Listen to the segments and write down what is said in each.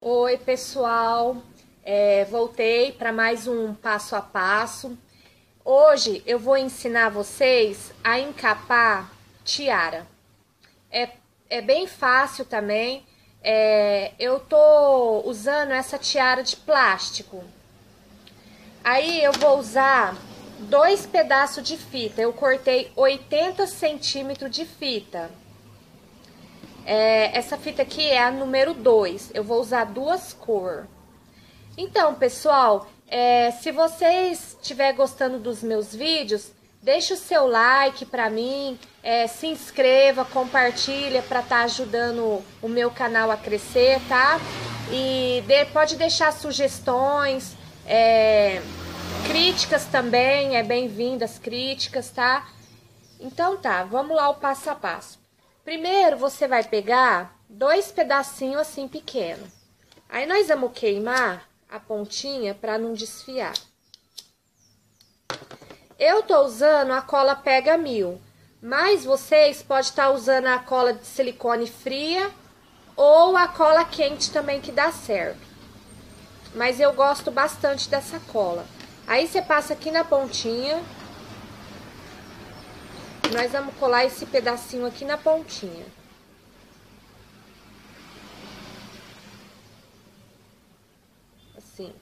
Oi, pessoal. É, voltei para mais um passo a passo. Hoje eu vou ensinar vocês a encapar tiara. É, é bem fácil também. É, eu tô usando essa tiara de plástico. Aí eu vou usar dois pedaços de fita. Eu cortei 80 centímetros de fita. É, essa fita aqui é a número 2. Eu vou usar duas cores. Então, pessoal, é, se vocês estiver gostando dos meus vídeos, deixa o seu like para mim, é, se inscreva, compartilha para estar tá ajudando o meu canal a crescer, tá? E de, pode deixar sugestões, é, críticas também, é bem-vindas críticas, tá? Então tá, vamos lá o passo a passo. Primeiro, você vai pegar dois pedacinhos assim pequenos. Aí, nós vamos queimar a pontinha para não desfiar. Eu tô usando a cola Pega Mil, mas vocês podem estar tá usando a cola de silicone fria ou a cola quente também que dá certo. Mas eu gosto bastante dessa cola. Aí você passa aqui na pontinha nós vamos colar esse pedacinho aqui na pontinha. Assim.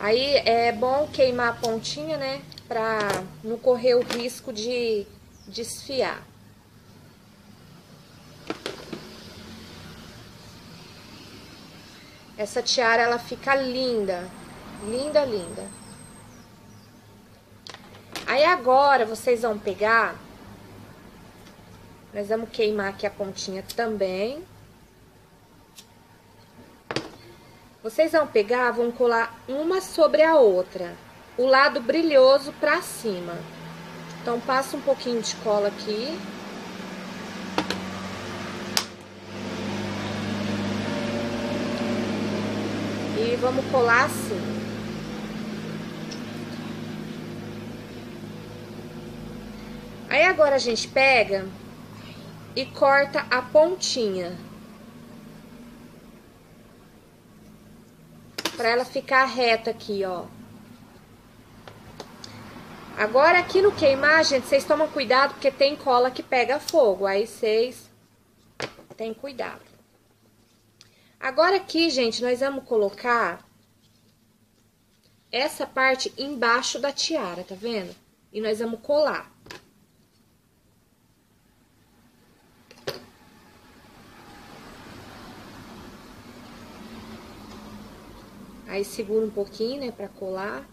Aí é bom queimar a pontinha, né? Pra não correr o risco de desfiar. Essa tiara, ela fica linda. Linda, linda. Aí agora vocês vão pegar, nós vamos queimar aqui a pontinha também. Vocês vão pegar, vão colar uma sobre a outra, o lado brilhoso pra cima. Então, passa um pouquinho de cola aqui. E vamos colar assim. Aí agora a gente pega e corta a pontinha. Pra ela ficar reta aqui, ó. Agora aqui no queimar, gente, vocês tomam cuidado porque tem cola que pega fogo. Aí vocês tem cuidado. Agora aqui, gente, nós vamos colocar essa parte embaixo da tiara, tá vendo? E nós vamos colar. Aí segura um pouquinho, né, pra colar.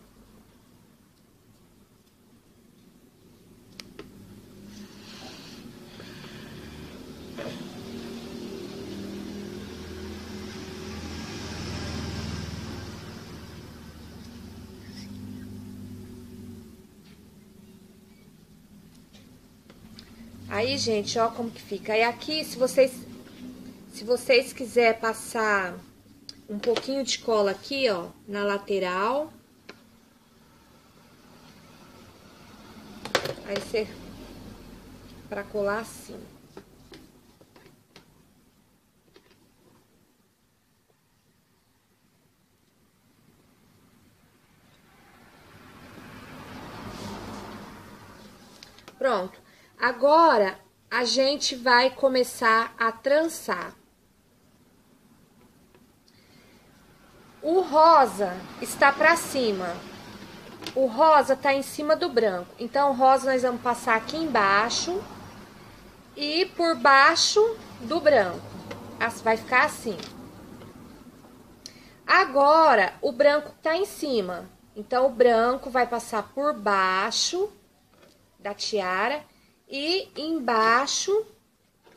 Aí, gente, ó como que fica. Aí aqui, se vocês, se vocês quiser passar um pouquinho de cola aqui, ó, na lateral. Aí você, pra colar assim. Pronto. Agora, a gente vai começar a trançar. O rosa está para cima. O rosa tá em cima do branco. Então, o rosa nós vamos passar aqui embaixo e por baixo do branco. Vai ficar assim. Agora, o branco tá em cima. Então, o branco vai passar por baixo da tiara e embaixo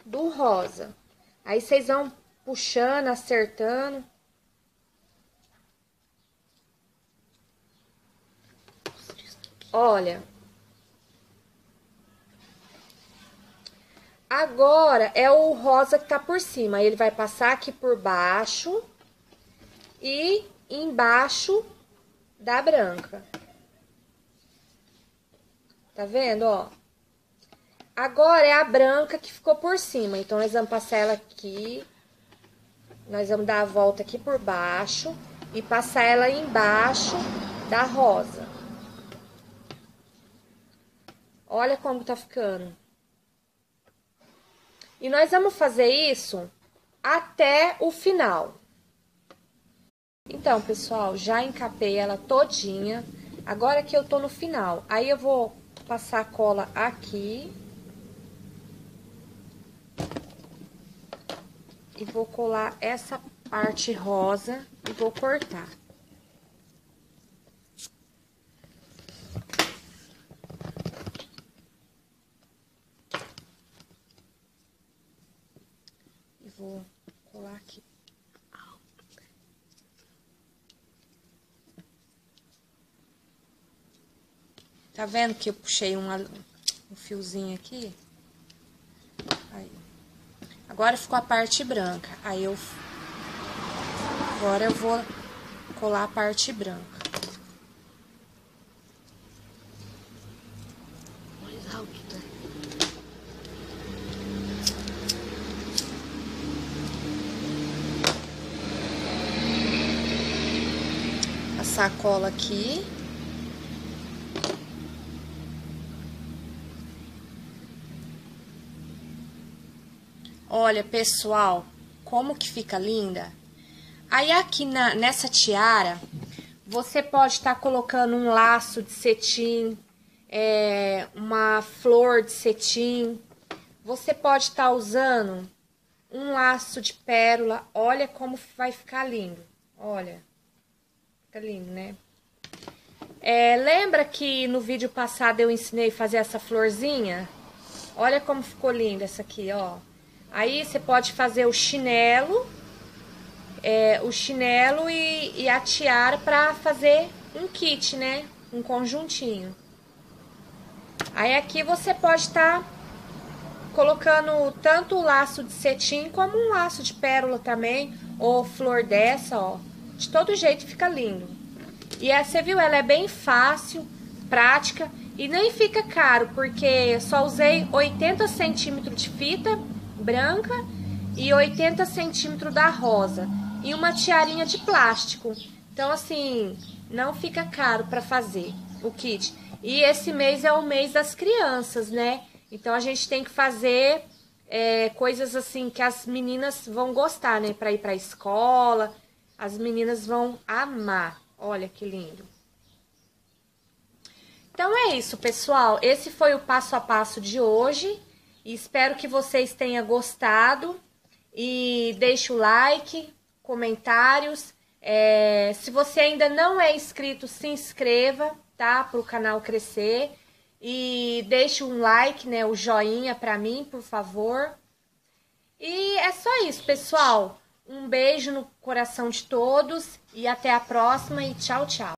do rosa. Aí, vocês vão puxando, acertando. Olha. Agora é o rosa que tá por cima. Ele vai passar aqui por baixo e embaixo da branca. Tá vendo, ó? Agora é a branca que ficou por cima. Então, nós vamos passar ela aqui. Nós vamos dar a volta aqui por baixo. E passar ela embaixo da rosa. Olha como tá ficando. E nós vamos fazer isso até o final. Então, pessoal, já encapei ela todinha. Agora que eu tô no final, aí eu vou passar a cola aqui. E vou colar essa parte rosa e vou cortar. Vou colar aqui. Tá vendo que eu puxei uma, um fiozinho aqui? Aí. Agora ficou a parte branca. Aí eu... Agora eu vou colar a parte branca. Mais alto, A sacola aqui. Olha, pessoal, como que fica linda. Aí aqui na, nessa tiara, você pode estar tá colocando um laço de cetim, é, uma flor de cetim. Você pode estar tá usando um laço de pérola. Olha como vai ficar lindo. Olha, fica lindo, né? É, lembra que no vídeo passado eu ensinei a fazer essa florzinha? Olha como ficou linda essa aqui, ó. Aí você pode fazer o chinelo, é, o chinelo e, e a tiara para fazer um kit, né? Um conjuntinho. Aí aqui você pode estar tá colocando tanto o laço de cetim como um laço de pérola também, ou flor dessa, ó. De todo jeito fica lindo. E essa, você viu, ela é bem fácil, prática e nem fica caro, porque só usei 80 centímetros de fita branca e 80 centímetros da rosa. E uma tiarinha de plástico. Então, assim, não fica caro para fazer o kit. E esse mês é o mês das crianças, né? Então, a gente tem que fazer é, coisas assim que as meninas vão gostar, né? Para ir para a escola. As meninas vão amar. Olha que lindo. Então é isso, pessoal. Esse foi o passo a passo de hoje. Espero que vocês tenham gostado e deixe o like, comentários. É, se você ainda não é inscrito, se inscreva, tá? Para o canal crescer. E deixe um like, né? O joinha para mim, por favor. E é só isso, pessoal. Um beijo no coração de todos e até a próxima e tchau, tchau.